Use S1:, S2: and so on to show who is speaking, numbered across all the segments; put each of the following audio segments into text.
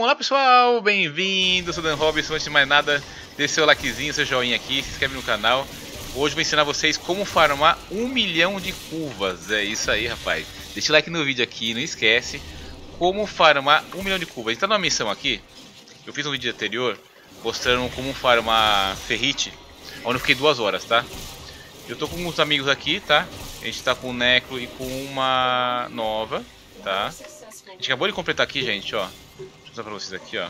S1: Olá pessoal, bem-vindos, sou Dan Robson, antes de mais nada, deixe seu likezinho, seu joinha aqui, se inscreve no canal. Hoje vou ensinar vocês como farmar um milhão de curvas, é isso aí rapaz. Deixa o like no vídeo aqui, não esquece, como farmar um milhão de curvas. A gente tá numa missão aqui, eu fiz um vídeo anterior mostrando como farmar ferrite, onde eu fiquei duas horas, tá? Eu tô com uns amigos aqui, tá? A gente tá com o Necro e com uma nova, tá? A gente acabou de completar aqui, gente, ó. Deixa eu mostrar pra vocês aqui, ó.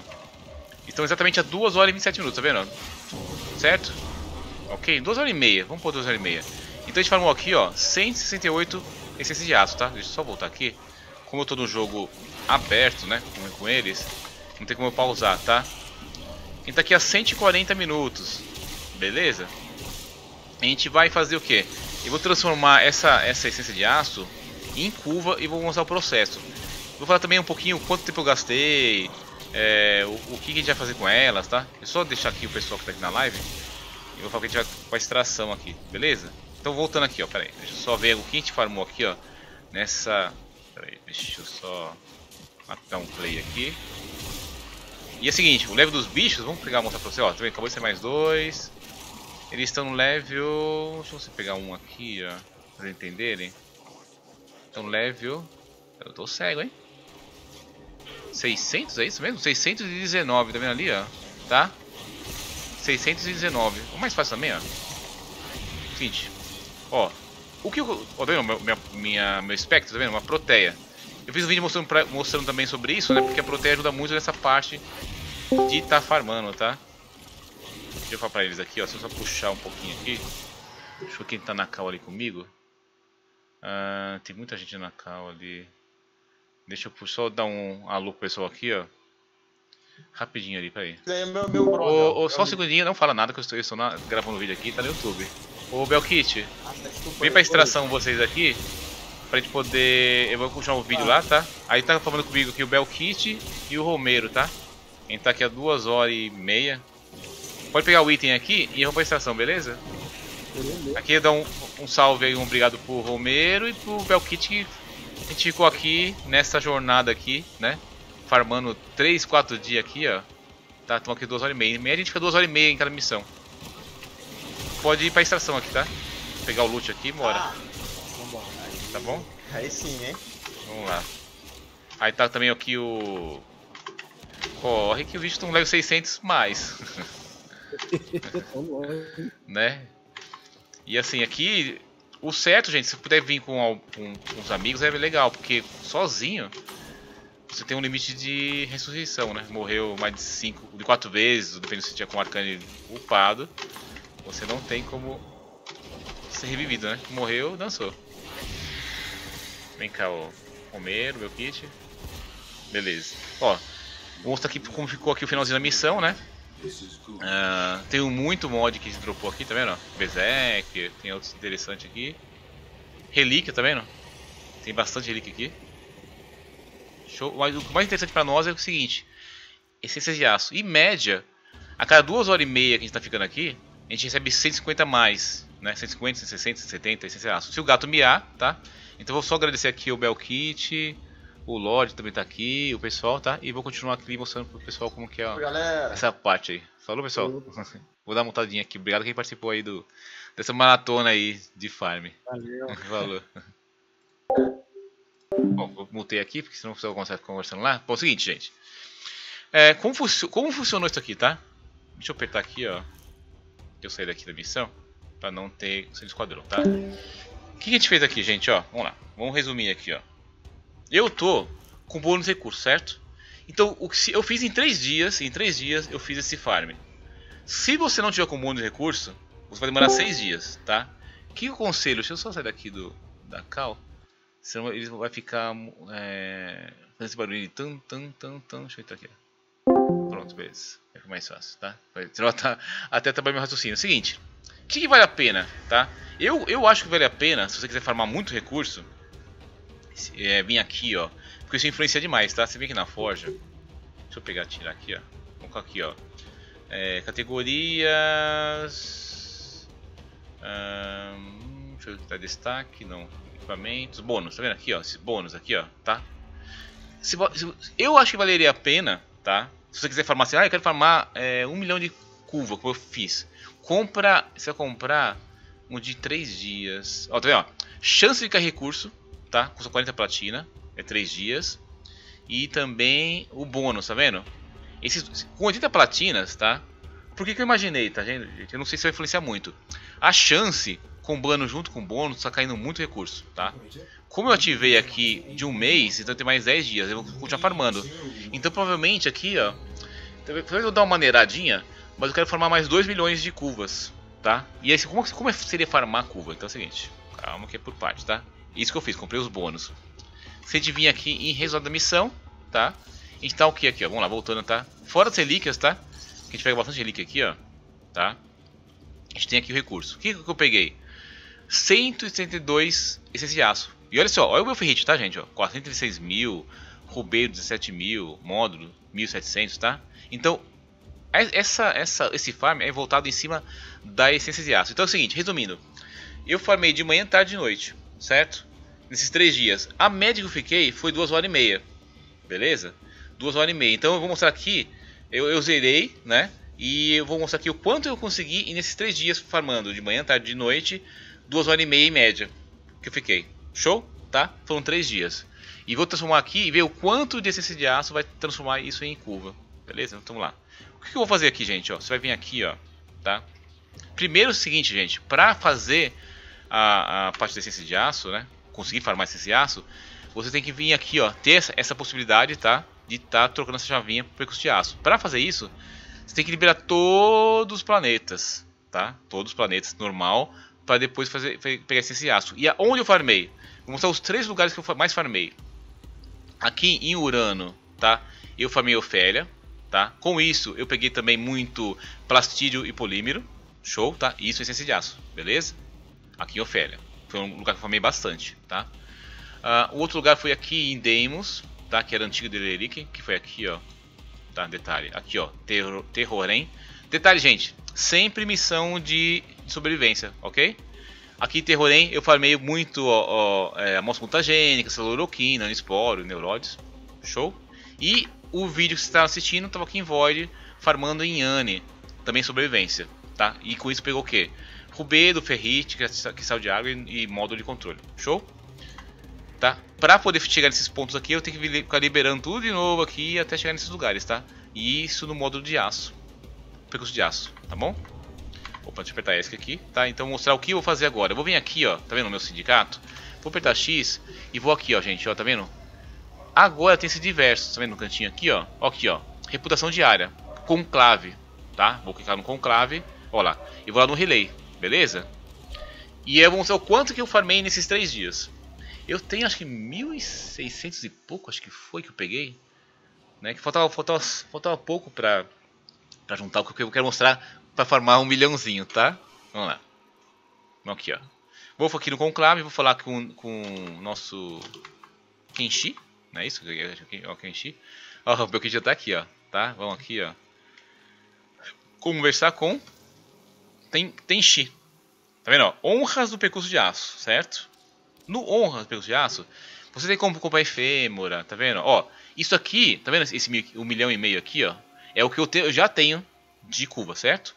S1: Estão exatamente a 2 horas e 27 minutos, tá vendo? Certo? Ok, 2 horas e meia. Vamos pôr 2 horas e meia. Então a gente farmou aqui, ó, 168 essências de aço, tá? Deixa eu só voltar aqui. Como eu tô no jogo aberto, né, com, com eles, não tem como eu pausar, tá? Gente tá aqui a 140 minutos, beleza? A gente vai fazer o que? Eu vou transformar essa, essa essência de aço em curva e vou mostrar o processo. Vou falar também um pouquinho quanto tempo eu gastei, é, o, o, que a gente vai fazer com elas, tá? É só deixar aqui o pessoal que tá aqui na live e vou falar que a gente vai com a extração aqui, beleza? Então voltando aqui, ó, pera aí, deixa eu só ver o que a gente farmou aqui, ó, nessa... Pera aí, deixa eu só matar um play aqui. E é o seguinte, o level dos bichos, vamos pegar mostrar pra você, ó, tá vendo? Acabou de ser mais dois. Eles estão no level... Deixa eu pegar um aqui, ó, pra vocês entenderem. Então level... Eu tô cego, hein? 600, é isso mesmo? 619, tá vendo ali, ó? Tá? 619. O mais fácil também, ó. Seguinte. Ó. O que eu... Ó, tá vendo? Meu, minha, minha, meu espectro, tá vendo? Uma proteia. Eu fiz um vídeo mostrando, pra, mostrando também sobre isso, né? Porque a proteia ajuda muito nessa parte de estar tá farmando, tá? Deixa eu falar pra eles aqui, ó. Se eu só puxar um pouquinho aqui. Deixa eu ver quem tá na cal ali comigo. Ah, tem muita gente na cal ali. Deixa eu só dar um alô pro pessoal aqui, ó. Rapidinho ali, peraí.
S2: É meu, meu brother, ô,
S1: ô, só um segundinho, não fala nada que eu estou, eu estou na, gravando o vídeo aqui, tá no YouTube. Ô Belkit, vem pra extração vocês aqui, pra gente poder... Eu vou puxar um vídeo ah. lá, tá? Aí tá falando comigo aqui o Belkit e o Romero, tá? A gente tá aqui a duas horas e meia. Pode pegar o item aqui e eu vou pra extração, beleza? beleza. Aqui eu dou um, um salve aí, um obrigado pro Romero e pro Belkit que a gente ficou aqui nessa jornada aqui, né? Farmando 3, 4 dias aqui, ó. Tá, estamos aqui 2 horas e meia. Média a gente fica 2 horas e meia em cada missão. Pode ir pra extração aqui, tá? Vou pegar o loot aqui e bora. Ah, vambora. Tá bom?
S2: Aí sim, hein?
S1: Vamos lá. Aí tá também aqui o... Corre que o bicho um level 600 mais. né? E assim, aqui o certo, gente, se puder vir com, com, com os amigos é legal, porque sozinho você tem um limite de ressurreição, né? Morreu mais de 5, de 4 vezes, dependendo se tiver com o arcane upado. Você não tem como ser revivido, né? Morreu, dançou. Vem cá, o Romero, meu kit. Beleza. Ó, vou mostrar aqui como ficou aqui o finalzinho da missão, né? Uh, tem muito mod que se dropou aqui, tá vendo? Berserk, tem outros interessantes aqui. Relíquia, tá vendo? Tem bastante relíquia aqui. Show. Mas o mais interessante pra nós é o seguinte: essências de aço. Em média, a cada duas horas e meia que a gente tá ficando aqui, a gente recebe 150 mais, né? 150, 160, 170 essências de aço. Se o gato miar, tá? Então vou só agradecer aqui o Belkit, o Lorde também tá aqui, o pessoal, tá? E vou continuar aqui mostrando pro pessoal como que é essa parte aí. Falou, pessoal? vou dar uma montadinha aqui. Obrigado quem participou aí do, dessa maratona aí de farm.
S2: Valeu.
S1: Falou. Bom, vou mutei aqui, porque senão você consegue conversando lá. Bom, é o seguinte, gente. É, como, como funcionou isso aqui, tá? Deixa eu apertar aqui, ó. Eu sair daqui da missão. Pra não ter seu esquadrão, tá? O que a gente fez aqui, gente, ó? Vamos lá. Vamos resumir aqui, ó. Eu tô com bônus de recurso, certo? Então, o que eu fiz em 3 dias, em 3 dias eu fiz esse farm. Se você não tiver com bônus de recurso, você vai demorar 6 dias, tá? Que eu aconselho? Deixa eu só sair daqui do, da cal. Senão ele vai ficar é, fazendo esse barulho de tan, tan, tan, tan. Deixa eu entrar aqui. Pronto, beleza. Ficar mais fácil, tá? Tá, até trabalhar meu raciocínio. Seguinte, o que, que vale a pena, tá? Eu, eu acho que vale a pena, se você quiser farmar muito recurso, é, vir aqui, ó. Porque isso influencia demais, tá? Você vem aqui na Forja. Deixa eu pegar, tirar aqui, ó. Vamos aqui, ó. É, categorias. Hum, deixa eu dar destaque, não. Equipamentos, bônus, tá vendo aqui, ó? Esse bônus aqui, ó, tá? Se, se, eu acho que valeria a pena, tá? tá? Se você quiser farmar assim, ah, eu quero farmar é, um milhão de curva, como eu fiz. Compra, você vai comprar um de 3 dias. Ó, tá vendo? Ó, chance de cair recurso, tá? Custa 40 platina, é 3 dias. E também o bônus, tá vendo? Esses, com 80 platinas, tá? Por que, que eu imaginei, tá gente? Eu não sei se vai influenciar muito. A chance, combando junto com o bônus, tá caindo muito recurso, tá? Como eu ativei aqui de um mês, então tem mais 10 dias, eu vou continuar farmando. Então provavelmente aqui, ó, talvez eu dar uma maneiradinha, mas eu quero farmar mais 2 milhões de curvas, tá? E aí, como, como seria farmar curva? Então é o seguinte, calma que é por parte, tá? Isso que eu fiz, comprei os bônus. Se a gente vir aqui em resultado da missão, tá? A gente tá o que aqui, ó? Vamos lá, voltando, tá? Fora as relíquias, tá? A gente pega bastante relíquia aqui, ó. Tá? A gente tem aqui o recurso. O que, que eu peguei? 172 essência de aço. E olha só, olha o meu ferrite, tá, gente? Ó, 436 mil, Rubeiro 17 mil, módulo 1700, tá? Então, essa, essa, esse farm é voltado em cima da essência de aço. Então é o seguinte, resumindo. Eu farmei de manhã, tarde e noite, certo? Nesses três dias. A média que eu fiquei foi 2 horas e meia. Beleza? 2 horas e meia. Então eu vou mostrar aqui. Eu, eu zerei, né? E eu vou mostrar aqui o quanto eu consegui nesses três dias farmando. De manhã, tarde e noite. 2 horas e meia em média. Que eu fiquei. Show? Tá? Foram três dias. E vou transformar aqui e ver o quanto de essência de aço vai transformar isso em curva. Beleza? Então vamos lá. O que eu vou fazer aqui, gente? Ó, você vai vir aqui, ó, tá? Primeiro é o seguinte, gente. Para fazer a, a parte da essência de aço, né? Conseguir farmar essência de aço, você tem que vir aqui, ó, ter essa, possibilidade, tá? De estar tá trocando essa chavinha para percurso de aço. Para fazer isso, você tem que liberar todos os planetas, tá? Todos os planetas normal para depois fazer pegar esse aço. E aonde eu farmei? Vou mostrar os três lugares que eu mais farmei. Aqui em Urano, tá? Eu farmei Ofélia, tá? Com isso eu peguei também muito plastídio e polímero, show, tá? Isso é essência de aço, beleza? Aqui em Ofélia, foi um lugar que eu farmei bastante, tá? Uh, o outro lugar foi aqui em Deimos, tá? Que era antigo de Leric, que foi aqui, ó. Tá, detalhe. Aqui, ó, terror, Terrorem. Detalhe, gente, sempre missão de sobrevivência, ok? Aqui em eu farmei muito ó, ó, é, amostra mutagênica, celuloroquina, anisporo, neuróides. Show? E o vídeo que você está assistindo estava aqui em Void, farmando em Yane, também sobrevivência, tá? E com isso pegou o quê? Rubedo, Ferrite, cristal de água e, e módulo de controle. Show? Tá? Pra poder chegar nesses pontos aqui, eu tenho que ficar liberando tudo de novo aqui até chegar nesses lugares, tá? E isso no módulo de aço. Percurso de aço, tá bom? Opa, deixa eu apertar ESC aqui, tá? Então vou mostrar o que eu vou fazer agora. Eu vou vir aqui, ó, tá vendo o meu sindicato? Vou apertar X e vou aqui, ó, gente, ó, tá vendo? Agora tem esse diverso, tá vendo no cantinho aqui, ó? Ó aqui, ó. Reputação diária. Conclave, tá? Vou clicar no conclave. Ó lá. E vou lá no relay, beleza? E eu vou mostrar o quanto que eu farmei nesses três dias. Eu tenho acho que 1.600 e pouco, acho que foi que eu peguei. Né? Que faltava, faltava, faltava pouco pra, pra juntar o que eu quero mostrar pra farmar um milhãozinho, tá? Vamos lá. Vamos aqui, ó. Vou aqui no conclave, vou falar com, com o nosso Kenshi. Não é isso? Ó, Kenshi. Ó, o meu já tá aqui, ó. Tá? Vamos aqui, ó. Conversar com Ten, Tenshi. Tá vendo? Ó? Honras do percurso de aço, certo? No honras do percurso de aço, você tem como comprar efêmora, tá vendo? Ó, isso aqui, tá vendo esse um milhão e meio aqui, ó? É o que eu, te, eu já tenho de curva, certo?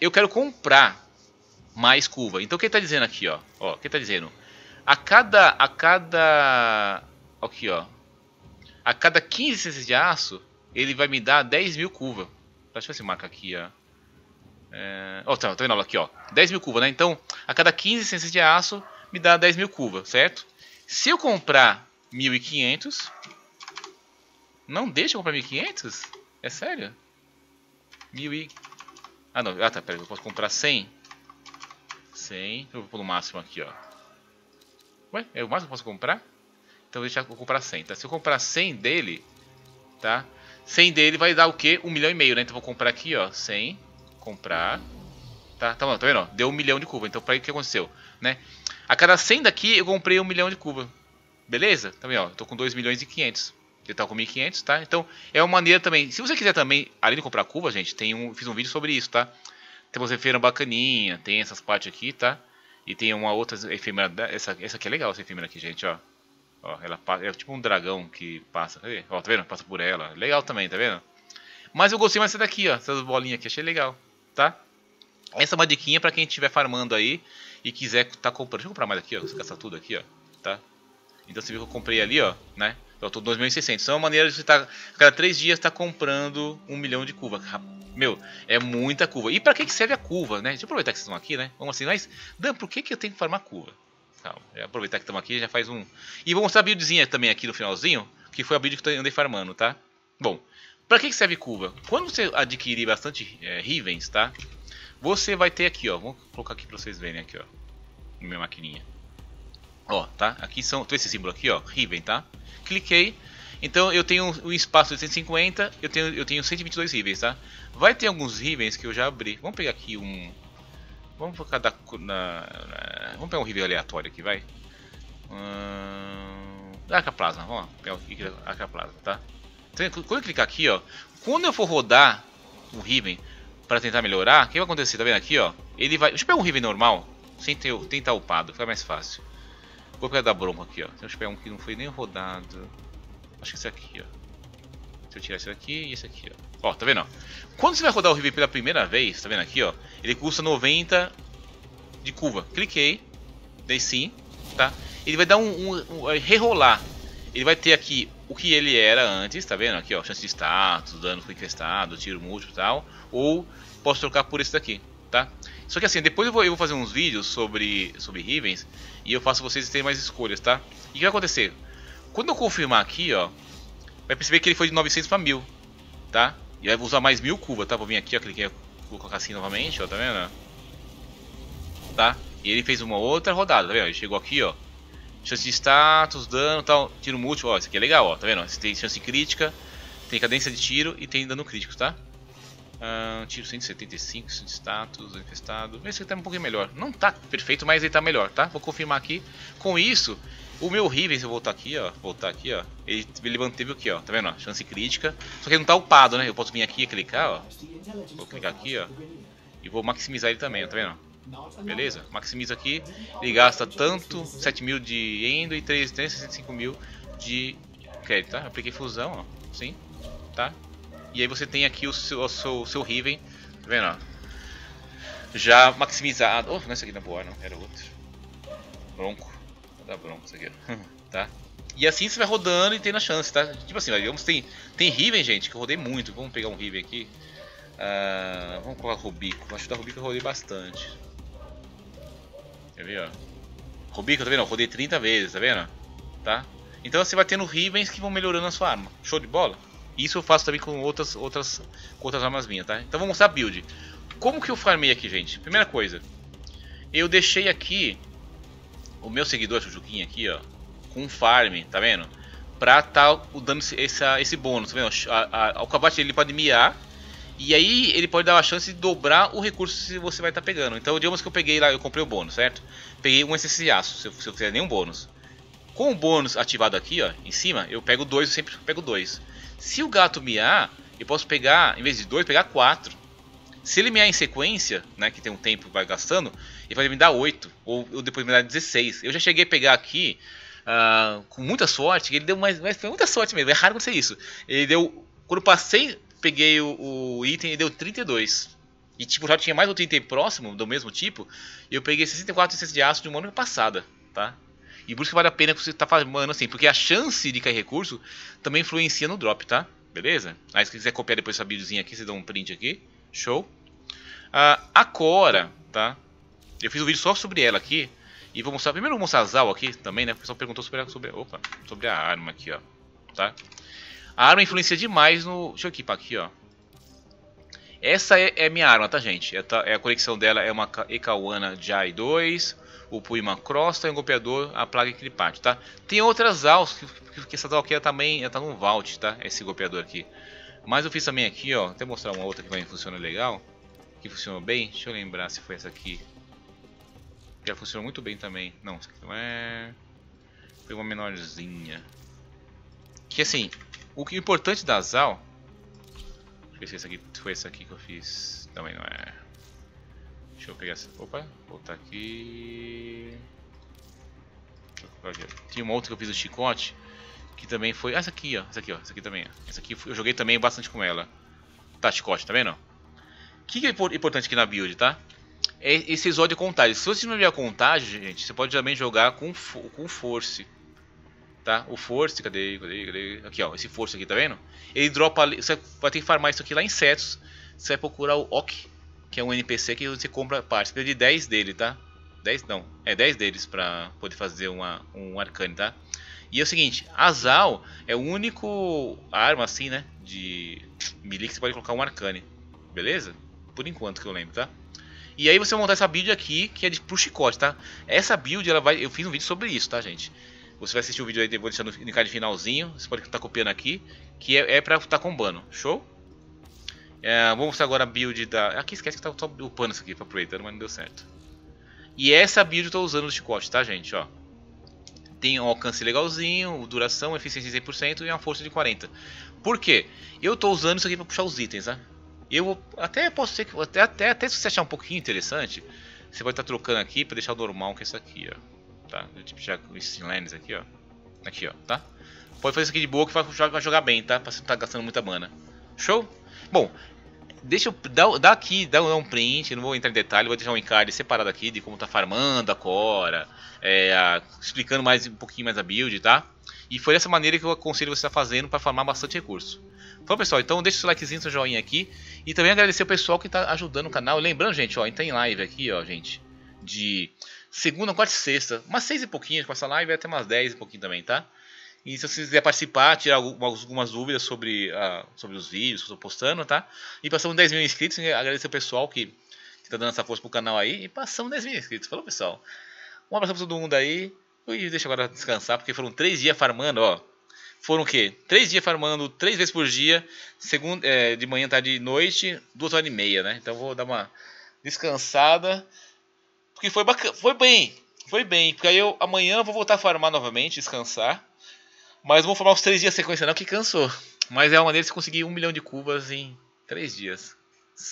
S1: Eu quero comprar mais curva. Então o que ele tá dizendo aqui, ó? Ó, o que ele tá dizendo? A cada a cada Aqui, ó. A cada 15 ciências de aço, ele vai me dar 10 mil curva. Deixa eu ver se marca aqui, ó. É... Oh, tá, tá vendo aqui, ó. 10 mil curva, né? Então, a cada 15 ciências de aço, me dá 10 mil curva, certo? Se eu comprar 1.500... Não deixa eu comprar 1.500? É sério? 1.000 e... Ah, não. Ah, tá, pera. Eu posso comprar 100. 100. Eu vou pôr no máximo aqui, ó. Ué, é o máximo que eu posso comprar? Então deixa eu comprar 100, tá? Se eu comprar 100 dele, tá? 100 dele vai dar o quê? 1 milhão e meio, né? Então vou comprar aqui, ó, 100, comprar, tá? Tá, tá vendo? Deu 1 milhão de curva. Então para o que aconteceu, né? A cada 100 daqui eu comprei 1 milhão de curva. Beleza? Também, ó, tô com 2 milhões e 500. Ele tá com 1.500, tá? Então é uma maneira também. Se você quiser também, além de comprar curva, gente, tem um, fiz um vídeo sobre isso, tá? Tem uma efêmera bacaninha, tem essas partes aqui, tá? E tem uma outra efêmera, essa, essa aqui é legal, essa efêmera aqui, gente, ó. Ó, ela passa, é tipo um dragão que passa. Ó, tá vendo? Passa por ela. Legal também, tá vendo? Mas eu gostei mais dessa daqui, ó. Essas bolinhas aqui, achei legal, tá? Essa é uma diquinha pra quem estiver farmando aí e quiser tá comprando. Deixa eu comprar mais aqui, ó. Você gastar tudo aqui, ó. Tá? Então você viu que eu comprei ali, ó, né? Eu tô 2.600. Então é uma maneira de você tá, cada 3 dias tá comprando um milhão de curva. Meu, é muita curva. E pra que, que serve a curva, né? Deixa eu aproveitar que vocês estão aqui, né? Vamos assim, mas, Dan, por que, que eu tenho que farmar curva? Calma, aproveitar que estamos aqui, já faz um... E vou mostrar a buildzinha também aqui no finalzinho, que foi a build que eu andei farmando, tá? Bom, pra que, serve curva? Quando você adquirir bastante é, Rivens, tá? Você vai ter aqui, ó. Vou colocar aqui pra vocês verem aqui, ó. Na minha maquininha. Ó, tá? Aqui são... Tô esse símbolo aqui, ó. Riven, tá? Cliquei. Então eu tenho um espaço de 150, eu tenho, eu tenho 122 Rivens, tá? Vai ter alguns Rivens que eu já abri. Vamos pegar aqui um... Vamos focar da, na, na, Vamos pegar um Riven aleatório aqui, vai. Hum, Arcaplasma, vamos lá. Pegar o Arcaplasma, tá? Então, quando eu clicar aqui, ó. Quando eu for rodar o Riven para tentar melhorar, o que vai acontecer? Tá vendo aqui, ó? Ele vai... Deixa eu pegar um Riven normal, sem ter, tentar upado, fica mais fácil. Vou pegar da bronca aqui, ó. Deixa eu pegar um que não foi nem rodado. Acho que esse aqui, ó. Se eu tirar esse aqui e esse aqui, ó. Ó, tá vendo? Quando você vai rodar o Riven pela primeira vez, tá vendo aqui, ó? Ele custa 90 de curva. Cliquei, dei sim, tá? Ele vai dar um, um, um rerolar. Ele vai ter aqui o que ele era antes, tá vendo? Aqui, ó, chance de status, dano infestado, tiro múltiplo e tal. Ou posso trocar por esse daqui, tá? Só que assim, depois eu vou, eu vou fazer uns vídeos sobre, sobre Rivens e eu faço vocês terem mais escolhas, tá? E o que vai acontecer? Quando eu confirmar aqui, ó, vai perceber que ele foi de 900 para 1000, tá? E aí vou usar mais 1000 curva, tá? Vou vir aqui, ó, cliquei, vou colocar assim novamente, ó, tá vendo? Tá? E ele fez uma outra rodada, tá vendo? Ele chegou aqui, ó. Chance de status, dano tal, tiro múltiplo, ó, isso aqui é legal, ó, tá vendo? Você tem chance crítica, tem cadência de tiro e tem dano crítico, tá? Uh, tiro 175, de status, infestado. Esse aqui tá um pouquinho melhor. Não tá perfeito, mas ele tá melhor, tá? Vou confirmar aqui. Com isso, o meu Riven, se eu voltar aqui, ó, voltar aqui, ó, ele, ele manteve o que, ó, tá vendo, ó, chance crítica. Só que ele não tá upado, né? Eu posso vir aqui e clicar, ó. Vou clicar aqui, ó. E vou maximizar ele também, ó, tá vendo? Beleza? Maximiza aqui. Ele gasta tanto 7 mil de endo e 365 mil de crédito, tá? Apliquei fusão, ó. Sim, tá? E aí você tem aqui o seu, o seu, o seu Riven, tá vendo? Ó? Já maximizado. Oh, não é esse aqui na boa, não, era outro. Bronco. Dar bronco isso aqui, tá? E assim você vai rodando e tendo a chance, tá? Tipo assim, digamos, tem, tem Riven, gente, que eu rodei muito. Vamos pegar um Riven aqui. Uh, vamos colocar Rubico. Acho que da Rubico eu rodei bastante. Quer ver, ó? Rubico, tá vendo? Eu rodei 30 vezes, tá vendo? Tá? Então você vai tendo Rivens que vão melhorando a sua arma. Show de bola? Isso eu faço também com outras, outras, com outras armas minhas, tá? Então vou mostrar a build. Como que eu farmei aqui, gente? Primeira coisa, eu deixei aqui o meu seguidor, o Juquinha aqui, ó, com farm, tá vendo? Pra tá dando esse, esse bônus, tá vendo? A, a, o combate ele pode miar e aí ele pode dar a chance de dobrar o recurso que você vai estar tá pegando. Então digamos que eu peguei lá, eu comprei o bônus, certo? Peguei um de aço, se eu, se eu fizer nenhum bônus. Com o bônus ativado aqui, ó, em cima, eu pego dois, eu sempre pego dois. Se o gato miar, eu posso pegar, em vez de dois, pegar quatro. Se ele miar em sequência, né, que tem um tempo vai gastando, ele vai me dar 8, ou, ou depois me dar 16. Eu já cheguei a pegar aqui, uh, com muita sorte, ele deu mais, mas foi muita sorte mesmo, é raro acontecer isso. Ele deu, quando eu passei, peguei o, o item, ele deu 32. E tipo, já tinha mais outro item próximo, do mesmo tipo, e eu peguei 64 essências de aço de uma ano passada, tá? E por isso que vale a pena que você tá farmando assim, porque a chance de cair recurso também influencia no drop, tá? Beleza? Aí se quiser copiar depois essa buildzinha aqui, você dá um print aqui. Show. Uh, a Cora, tá? Eu fiz um vídeo só sobre ela aqui. E vou mostrar, primeiro vou mostrar a Zal aqui também, né? O pessoal perguntou sobre, a, sobre, opa, sobre a arma aqui, ó. Tá? A arma influencia demais no... Deixa eu equipar aqui, ó. Essa é, é minha arma, tá, gente? É, tá, é a conexão dela é uma Ekawana Jai 2 o Puma Cross, tem um golpeador, a plaga Equilipate, tá? Tem outras AUS, que, que, essa aqui também está no Vault, tá? Esse golpeador aqui. Mas eu fiz também aqui, ó, até mostrar uma outra que vai funcionar legal, que funcionou bem. Deixa eu lembrar se foi essa aqui. Que ela funcionou muito bem também. Não, essa aqui não é... Foi uma menorzinha. Que assim, o que é importante da Zal... Deixa eu ver se essa aqui foi essa aqui que eu fiz. Também não é... Deixa eu pegar essa. Opa, voltar aqui. Tinha uma outra que eu fiz o chicote, que também foi... Ah, essa aqui, ó. Essa aqui, ó. Essa aqui também, ó. Essa aqui eu joguei também bastante com ela. Tá, chicote, tá vendo? O que, é importante aqui na build, tá? É esse exódio contagem. Se você não tiver contagem, gente, você pode também jogar com, com force. Tá? O force, cadê, cadê, cadê? Aqui, ó. Esse force aqui, tá vendo? Ele dropa ali. Você vai ter que farmar isso aqui lá em setos. Você vai procurar o Ok, que é um NPC que você compra partes. Precisa de 10 dele, tá? 10 não, é 10 deles pra poder fazer uma, um arcane, tá? E é o seguinte, Azal é o único arma assim, né, de melee que você pode colocar um arcane, beleza? Por enquanto que eu lembro, tá? E aí você vai montar essa build aqui, que é de, pro chicote, tá? Essa build, ela vai, eu fiz um vídeo sobre isso, tá, gente? Você vai assistir o vídeo aí, vou deixar no, card finalzinho, você pode estar copiando aqui, que é, é pra estar tá combando, show? É, vou mostrar agora a build da... Aqui esquece que tá só upando isso aqui pra aproveitar, mas não deu certo. E essa build eu tô usando no chicote, tá, gente, ó. Tem um alcance legalzinho, duração, eficiência de 100% e uma força de 40%. Por quê? Eu tô usando isso aqui pra puxar os itens, tá? Eu até posso ser que... Até, até, até se você achar um pouquinho interessante, você vai estar tá trocando aqui pra deixar o normal, que é isso aqui, ó. Tá? Tipo, já com esses lands aqui, ó. Aqui, ó, tá? Pode fazer isso aqui de boa que vai, vai jogar bem, tá? Pra você não tá gastando muita mana. Show? Bom, deixa eu dar, aqui, dar um print, não vou entrar em detalhe, vou deixar um encarte separado aqui de como tá farmando a Cora, é, a, explicando mais um pouquinho mais a build, tá? E foi dessa maneira que eu aconselho você estar tá fazendo para farmar bastante recurso. Então pessoal, então deixa o seu likezinho, seu joinha aqui e também agradecer o pessoal que está ajudando o canal. Lembrando, gente, ó, a gente tem live aqui, ó, gente, de segunda, quarta e sexta, umas seis e pouquinho com essa live, até umas dez e pouquinho também, tá? E se você quiser participar, tirar algumas, dúvidas sobre, uh, sobre os vídeos que eu estou postando, tá? E passamos 10 mil inscritos, agradecer o pessoal que, está dando essa força pro canal aí. E passamos 10 mil inscritos. Falou, pessoal. Um abraço para todo mundo aí. E deixa agora descansar, porque foram 3 dias farmando, ó. Foram o quê? 3 dias farmando 3 vezes por dia, segundo, é, de manhã, tarde e noite, 2 horas e meia, né? Então vou dar uma descansada. Porque foi bacana, foi bem, foi bem. Porque aí eu amanhã vou voltar a farmar novamente, descansar. Mas vou formar uns 3 dias sequência não, que cansou. Mas é uma maneira de conseguir um milhão de cubas em 3 dias.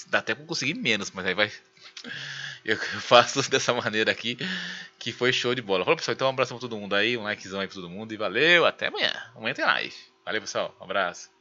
S1: Dá até pra conseguir menos, mas aí vai. Eu faço dessa maneira aqui, que foi show de bola. Falou pessoal, então um abraço pra todo mundo aí, um likezão aí pra todo mundo e valeu, até amanhã. Amanhã tem live. Valeu pessoal, um abraço.